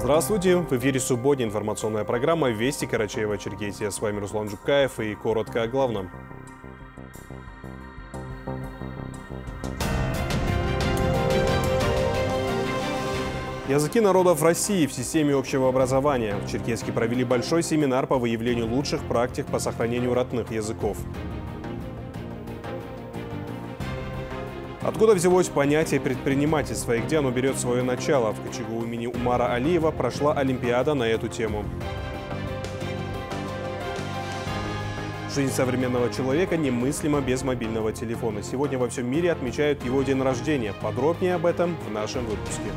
Здравствуйте! В эфире субботняя информационная программа «Вести Карачаева-Черкесия». С вами Руслан Жукаев и коротко о главном. Языки народов России в системе общего образования. В Черкеске провели большой семинар по выявлению лучших практик по сохранению родных языков. Откуда взялось понятие предпринимательства и где оно берет свое начало? В Кочегу имени Умара Алиева прошла Олимпиада на эту тему. Жизнь современного человека немыслима без мобильного телефона. Сегодня во всем мире отмечают его день рождения. Подробнее об этом в нашем выпуске.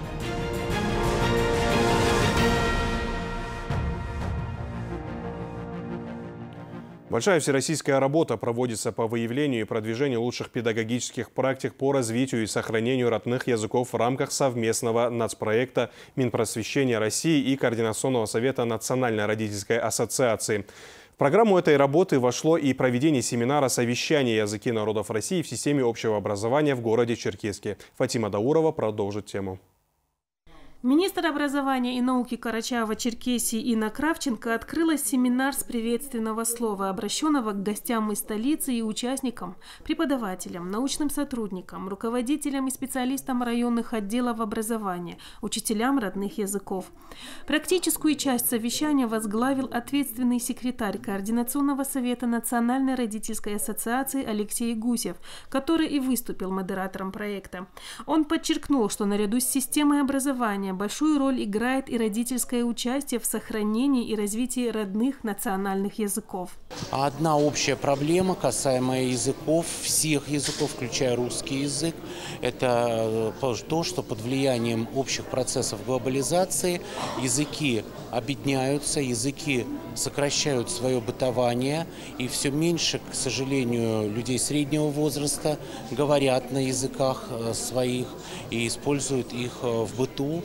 Большая всероссийская работа проводится по выявлению и продвижению лучших педагогических практик по развитию и сохранению родных языков в рамках совместного нацпроекта Минпросвещения России и Координационного совета Национальной родительской ассоциации. В программу этой работы вошло и проведение семинара совещания языки народов России в системе общего образования в городе Черкеске. Фатима Даурова продолжит тему. Министр образования и науки Карачаева-Черкесии Инна Кравченко открыла семинар с приветственного слова, обращенного к гостям из столицы и участникам, преподавателям, научным сотрудникам, руководителям и специалистам районных отделов образования, учителям родных языков. Практическую часть совещания возглавил ответственный секретарь Координационного совета Национальной родительской ассоциации Алексей Гусев, который и выступил модератором проекта. Он подчеркнул, что наряду с системой образования образования большую роль играет и родительское участие в сохранении и развитии родных национальных языков. Одна общая проблема, касаемая языков, всех языков, включая русский язык, это э, то, что под влиянием общих процессов глобализации языки объединяются, языки сокращают свое бытование, и все меньше, к сожалению, людей среднего возраста говорят на языках э, своих и используют их э, в быту.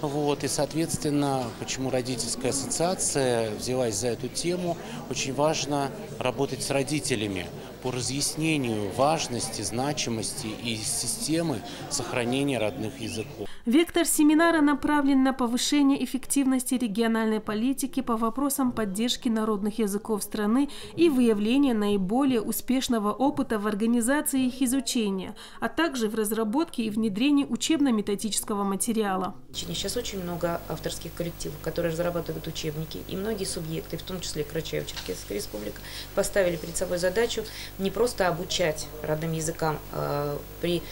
Вот, и, соответственно, почему родительская ассоциация взялась за эту тему, очень важно работать с родителями по разъяснению важности, значимости и системы сохранения родных языков. Вектор семинара направлен на повышение эффективности региональной политики по вопросам поддержки народных языков страны и выявления наиболее успешного опыта в организации их изучения, а также в разработке и внедрении учебно-методического материала. Сейчас очень много авторских коллективов, которые разрабатывают учебники, и многие субъекты, в том числе Карачаево-Черкесская республика, поставили перед собой задачу не просто обучать родным языкам э, при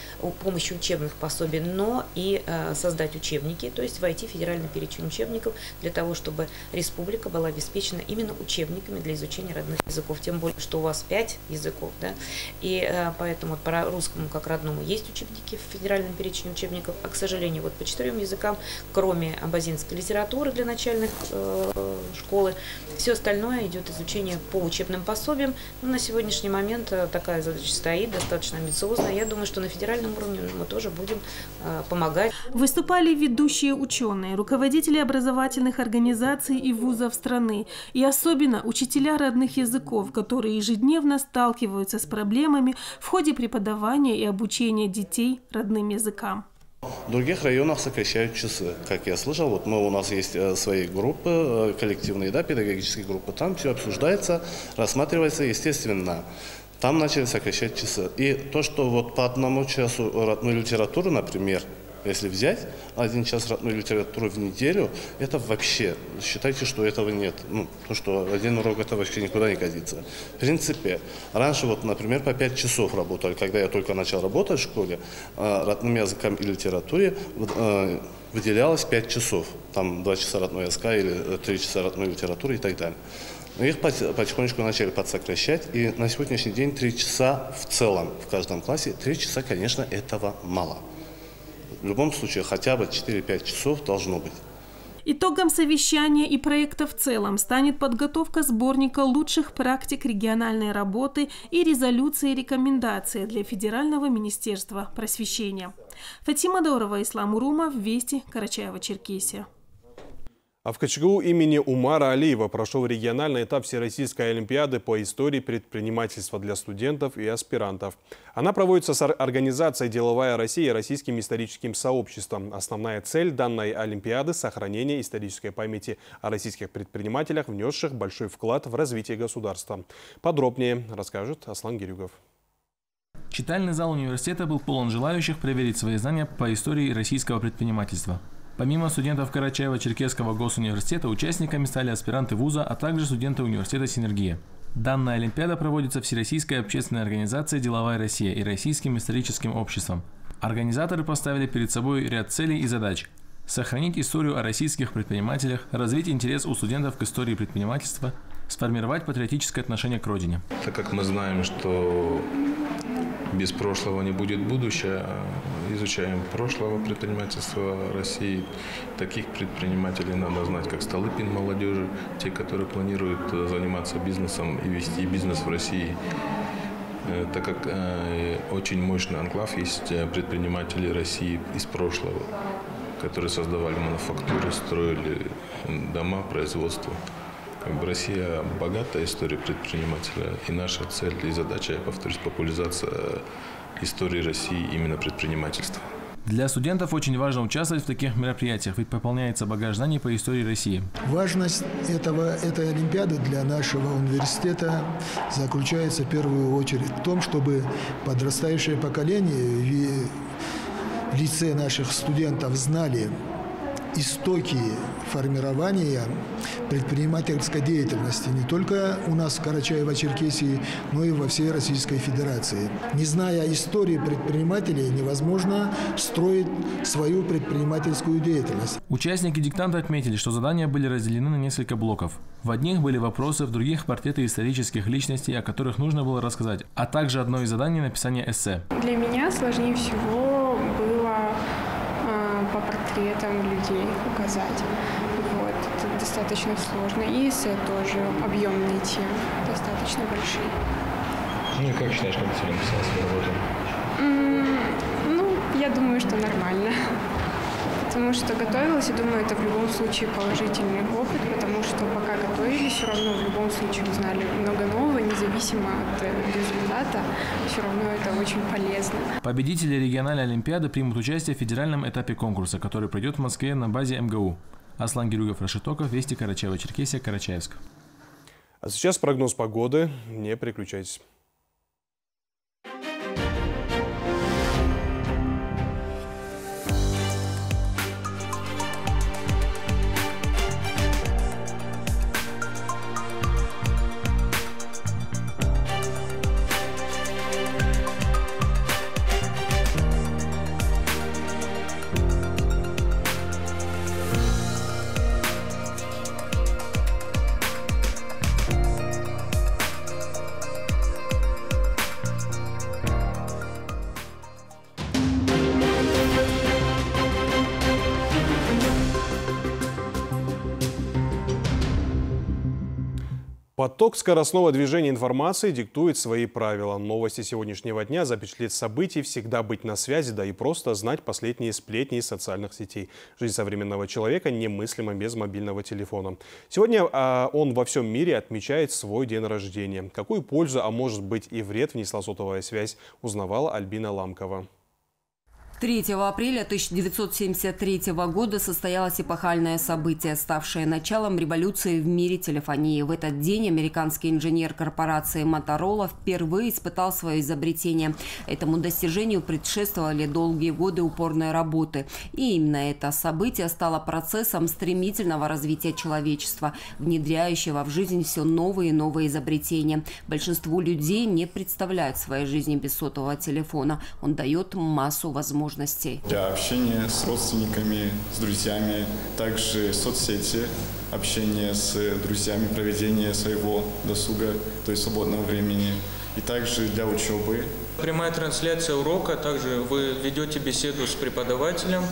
помощи учебных пособий, но и э, создать учебники, то есть войти в федеральный перечень учебников для того, чтобы республика была обеспечена именно учебниками для изучения родных языков. Тем более, что у вас пять языков, да, и э, поэтому по русскому как родному есть учебники в федеральном перечне учебников, а, к сожалению, вот по четырем языкам, кроме абазинской литературы для начальных э, школы, все остальное идет изучение по учебным пособиям. Но на сегодняшний момент э, такая задача стоит, достаточно амбициозная. Я думаю, что на федеральном уровне мы тоже будем э, помогать. Выступали ведущие ученые, руководители образовательных организаций и вузов страны, и особенно учителя родных языков, которые ежедневно сталкиваются с проблемами в ходе преподавания и обучения детей родным языкам. В других районах сокращают часы. Как я слышал, вот мы, у нас есть э, свои группы, э, коллективные, да, педагогические группы, там все обсуждается, рассматривается, естественно. Там начали сокращать часы. И то, что вот по одному часу родной литературы, например, если взять один час родной литературы в неделю, это вообще, считайте, что этого нет. Ну, то, что один урок, это вообще никуда не годится. В принципе, раньше вот, например, по 5 часов работали, когда я только начал работать в школе, э, родным языком и литературе э, выделялось 5 часов. Там 2 часа родной языка или 3 часа родной литературы и так далее. Но их потихонечку начали подсокращать, и на сегодняшний день 3 часа в целом в каждом классе, 3 часа, конечно, этого мало. В любом случае, хотя бы 4-5 часов должно быть. Итогом совещания и проекта в целом станет подготовка сборника лучших практик региональной работы и резолюции и рекомендации для Федерального министерства просвещения. Фатима Дорова, Ислам Урумов, Вести, Карачаева-Черкесия. А в КЧГУ имени Умара Алиева прошел региональный этап Всероссийской Олимпиады по истории предпринимательства для студентов и аспирантов. Она проводится с организацией «Деловая Россия» и Российским историческим сообществом. Основная цель данной Олимпиады – сохранение исторической памяти о российских предпринимателях, внесших большой вклад в развитие государства. Подробнее расскажет Аслан Гирюгов. Читальный зал университета был полон желающих проверить свои знания по истории российского предпринимательства. Помимо студентов Карачаева-Черкесского госуниверситета, участниками стали аспиранты вуза, а также студенты университета «Синергия». Данная Олимпиада проводится Всероссийской общественной организацией «Деловая Россия» и Российским историческим обществом. Организаторы поставили перед собой ряд целей и задач – сохранить историю о российских предпринимателях, развить интерес у студентов к истории предпринимательства, сформировать патриотическое отношение к родине. Так как мы знаем, что без прошлого не будет будущего. Изучаем прошлого предпринимательства России. Таких предпринимателей надо знать, как Столыпин молодежи, те, которые планируют э, заниматься бизнесом и вести бизнес в России. Э, так как э, очень мощный анклав есть предприниматели России из прошлого, которые создавали мануфактуры, строили дома, производство. Как бы Россия богатая история предпринимателя, и наша цель и задача, я повторюсь, популяризация истории России именно предпринимательства. Для студентов очень важно участвовать в таких мероприятиях, ведь пополняется багаж знаний по истории России. Важность этого, этой Олимпиады для нашего университета заключается в первую очередь в том, чтобы подрастающее поколение в лице наших студентов знали истоки формирования предпринимательской деятельности не только у нас в Карачаево-Черкесии, но и во всей Российской Федерации. Не зная истории предпринимателей, невозможно строить свою предпринимательскую деятельность. Участники диктанта отметили, что задания были разделены на несколько блоков. В одних были вопросы, в других – портреты исторических личностей, о которых нужно было рассказать, а также одно из заданий – написание эссе. Для меня сложнее всего по портретам людей указать. Вот, это достаточно сложно. И эссе тоже объемные темы, достаточно большие. Ну и как считаешь, как ты написала свою работу? ну, я думаю, что нормально потому что готовилась и думаю, это в любом случае положительный опыт, потому что пока готовились, все равно в любом случае узнали много нового, независимо от э, результата, все равно это очень полезно. Победители региональной олимпиады примут участие в федеральном этапе конкурса, который пройдет в Москве на базе МГУ. Аслан Герюгов, Рашитоков, Вести Карачаева-Черкесия, Карачаевск. А сейчас прогноз погоды. Не переключайтесь. Поток скоростного движения информации диктует свои правила. Новости сегодняшнего дня запечатлеть событий, всегда быть на связи, да и просто знать последние сплетни из социальных сетей. Жизнь современного человека немыслима без мобильного телефона. Сегодня а, он во всем мире отмечает свой день рождения. Какую пользу, а может быть и вред внесла сотовая связь, узнавала Альбина Ламкова. 3 апреля 1973 года состоялось эпохальное событие, ставшее началом революции в мире телефонии. В этот день американский инженер корпорации Motorola впервые испытал свое изобретение. Этому достижению предшествовали долгие годы упорной работы. И именно это событие стало процессом стремительного развития человечества, внедряющего в жизнь все новые и новые изобретения. Большинству людей не представляют своей жизни без сотового телефона. Он дает массу возможностей возможностей. Для общения с родственниками, с друзьями, также соцсети, общение с друзьями, проведение своего досуга, то есть свободного времени, и также для учебы. Прямая трансляция урока, также вы ведете беседу с преподавателем,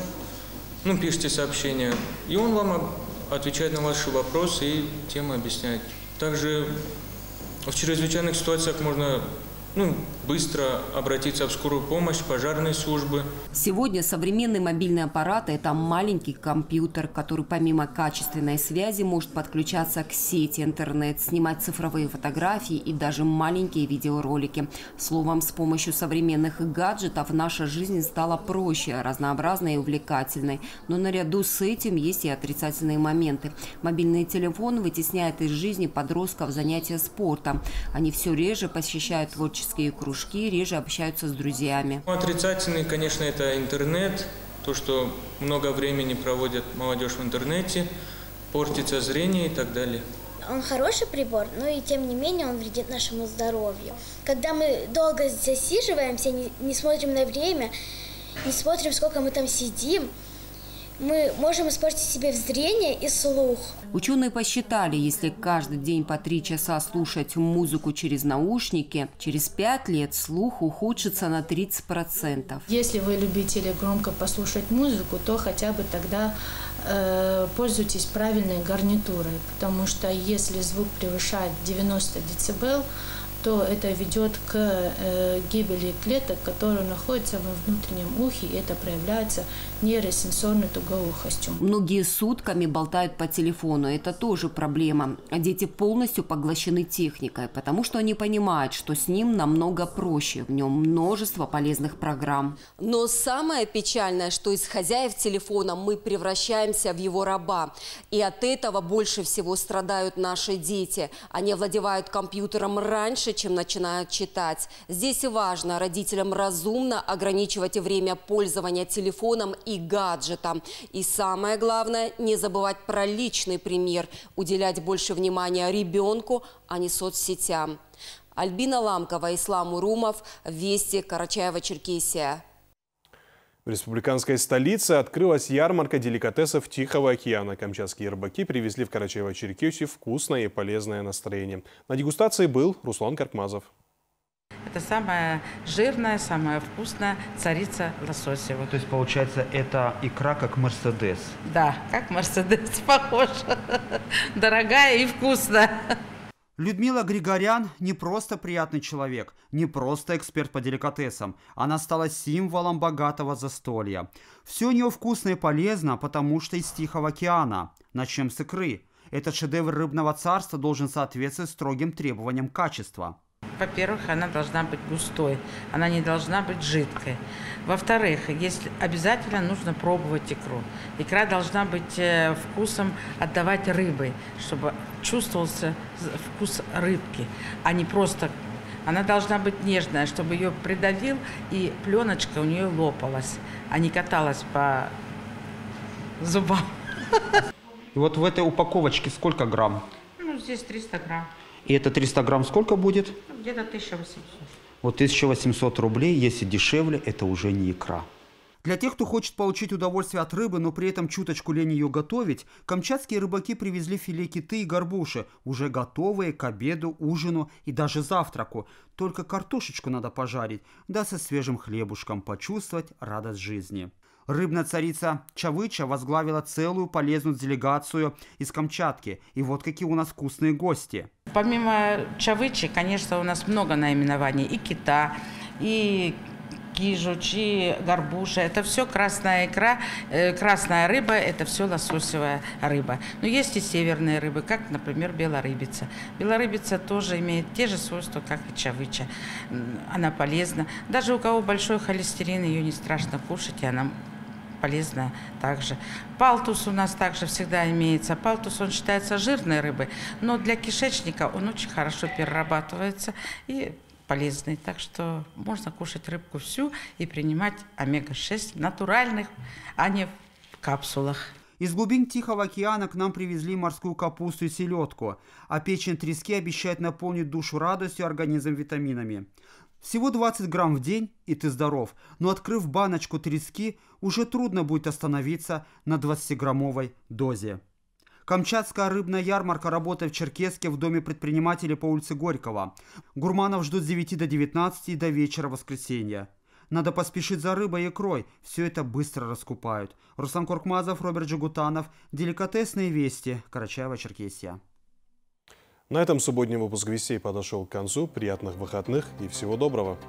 ну, пишите сообщение, и он вам отвечает на ваши вопросы и тему объясняет. Также в чрезвычайных ситуациях можно ну, быстро обратиться в скорую помощь, пожарные службы. Сегодня современный мобильный аппарат – это маленький компьютер, который помимо качественной связи может подключаться к сети интернет, снимать цифровые фотографии и даже маленькие видеоролики. Словом, с помощью современных гаджетов наша жизнь стала проще, разнообразной и увлекательной. Но наряду с этим есть и отрицательные моменты. Мобильный телефон вытесняет из жизни подростков занятия спортом. Они все реже посещают творческие творческие кружки, реже общаются с друзьями. Ну, отрицательный, конечно, это интернет, то, что много времени проводит молодежь в интернете, портится зрение и так далее. Он хороший прибор, но и тем не менее он вредит нашему здоровью. Когда мы долго засиживаемся, не, не смотрим на время, не смотрим, сколько мы там сидим, мы можем испортить себе зрение и слух. Ученые посчитали, если каждый день по три часа слушать музыку через наушники, через пять лет слух ухудшится на 30%. Если вы любители громко послушать музыку, то хотя бы тогда э, пользуйтесь правильной гарнитурой, потому что если звук превышает 90 дБ, то это ведет к э, гибели клеток, которые находятся во внутреннем ухе, и это проявляется нейросенсорной тугоухостью. Многие сутками болтают по телефону, это тоже проблема. Дети полностью поглощены техникой, потому что они понимают, что с ним намного проще, в нем множество полезных программ. Но самое печальное, что из хозяев телефона мы превращаемся в его раба. И от этого больше всего страдают наши дети. Они овладевают компьютером раньше, чем начинают читать. Здесь важно родителям разумно ограничивать время пользования телефоном и гаджетом. И самое главное, не забывать про личный пример, уделять больше внимания ребенку, а не соцсетям. Альбина Ламкова, Ислам Урумов, Вести, Карачаева-Черкесия. В республиканской столице открылась ярмарка деликатесов Тихого океана. Камчатские рыбаки привезли в Карачаево-Черкесию вкусное и полезное настроение. На дегустации был Руслан Каркмазов. Это самая жирная, самая вкусная царица лососева. То есть, получается, это икра как Мерседес? Да, как Мерседес, похож. Дорогая и вкусная. Людмила Григорян не просто приятный человек, не просто эксперт по деликатесам. Она стала символом богатого застолья. Все у нее вкусно и полезно, потому что из Тихого океана. Начнем с икры. Этот шедевр рыбного царства должен соответствовать строгим требованиям качества. Во-первых, она должна быть густой, она не должна быть жидкой. Во-вторых, если обязательно нужно пробовать икру. Икра должна быть э, вкусом отдавать рыбой, чтобы чувствовался вкус рыбки, а не просто она должна быть нежная, чтобы ее придавил, и пленочка у нее лопалась, а не каталась по зубам. И вот в этой упаковочке сколько грамм? Ну, здесь 300 грамм. И это 300 грамм сколько будет? Где-то 1800. Вот 1800 рублей, если дешевле, это уже не икра. Для тех, кто хочет получить удовольствие от рыбы, но при этом чуточку лень ее готовить, камчатские рыбаки привезли филе киты и горбуши, уже готовые к обеду, ужину и даже завтраку. Только картошечку надо пожарить, да со свежим хлебушком почувствовать радость жизни. Рыбная царица Чавыча возглавила целую полезную делегацию из Камчатки. И вот какие у нас вкусные гости. Помимо Чавычи, конечно, у нас много наименований. И кита, и кижуч, и горбуша. Это все красная икра, э, красная рыба, это все лососевая рыба. Но есть и северные рыбы, как, например, белорыбица. Белорыбица тоже имеет те же свойства, как и чавыча. Она полезна. Даже у кого большой холестерин, ее не страшно кушать, и она полезная также. Палтус у нас также всегда имеется. Палтус, он считается жирной рыбой, но для кишечника он очень хорошо перерабатывается и полезный. Так что можно кушать рыбку всю и принимать омега-6 натуральных, а не в капсулах. Из глубин Тихого океана к нам привезли морскую капусту и селедку, а печень трески обещает наполнить душу радостью, организм витаминами. Всего 20 грамм в день, и ты здоров, но открыв баночку трески, уже трудно будет остановиться на 20-граммовой дозе. Камчатская рыбная ярмарка работает в Черкеске в доме предпринимателей по улице Горького. Гурманов ждут с 9 до 19 и до вечера воскресенья. Надо поспешить за рыбой и икрой, все это быстро раскупают. Руслан Коркмазов, Роберт Джигутанов, Деликатесные вести, Карачаева, Черкесия. На этом субботний выпуск «Вестей» подошел к концу. Приятных выходных и всего доброго.